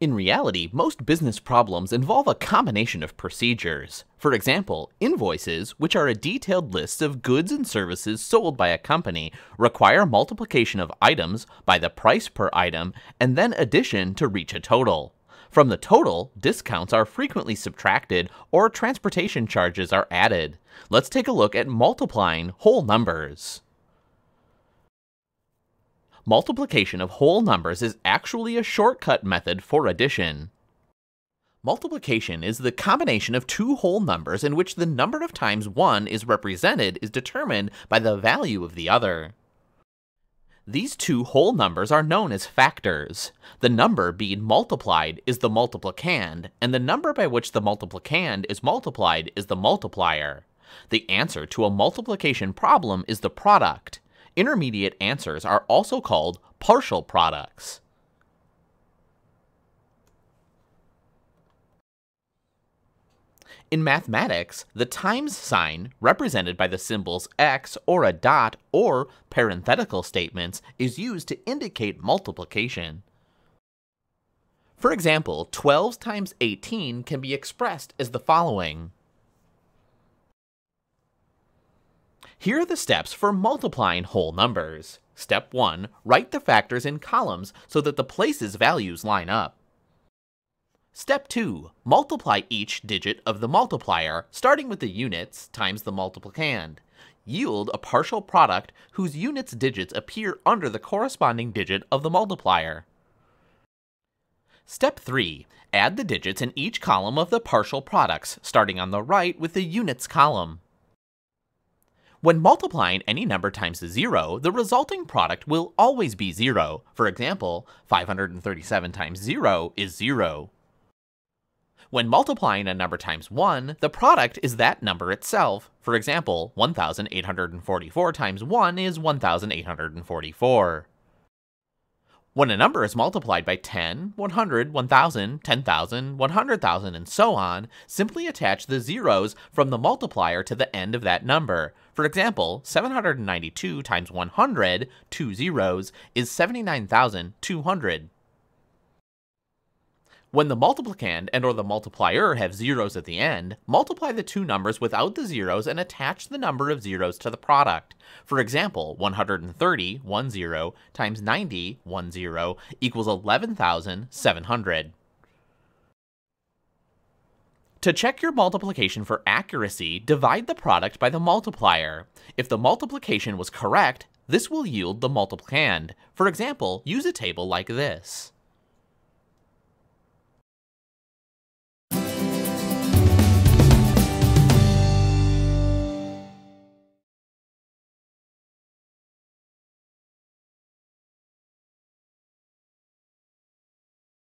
In reality, most business problems involve a combination of procedures. For example, invoices, which are a detailed list of goods and services sold by a company, require multiplication of items by the price per item and then addition to reach a total. From the total, discounts are frequently subtracted or transportation charges are added. Let's take a look at multiplying whole numbers. Multiplication of whole numbers is actually a shortcut method for addition. Multiplication is the combination of two whole numbers in which the number of times one is represented is determined by the value of the other. These two whole numbers are known as factors. The number being multiplied is the multiplicand, and the number by which the multiplicand is multiplied is the multiplier. The answer to a multiplication problem is the product. Intermediate answers are also called partial products. In mathematics, the times sign, represented by the symbols x or a dot or parenthetical statements, is used to indicate multiplication. For example, 12 times 18 can be expressed as the following. Here are the steps for multiplying whole numbers. Step 1. Write the factors in columns so that the places values line up. Step 2. Multiply each digit of the multiplier, starting with the units times the multiplicand. Yield a partial product whose units digits appear under the corresponding digit of the multiplier. Step 3. Add the digits in each column of the partial products, starting on the right with the units column. When multiplying any number times 0, the resulting product will always be 0. For example, 537 times 0 is 0. When multiplying a number times 1, the product is that number itself. For example, 1844 times 1 is 1844. When a number is multiplied by 10, 100, 1000, 10,000, 100,000, and so on, simply attach the zeros from the multiplier to the end of that number. For example, 792 times 100, two zeros, is 79,200. When the multiplicand and or the multiplier have zeros at the end, multiply the two numbers without the zeros and attach the number of zeros to the product. For example, 130, 1 zero, times 90, 1 zero, equals 11,700. To check your multiplication for accuracy, divide the product by the multiplier. If the multiplication was correct, this will yield the multiplicand. For example, use a table like this.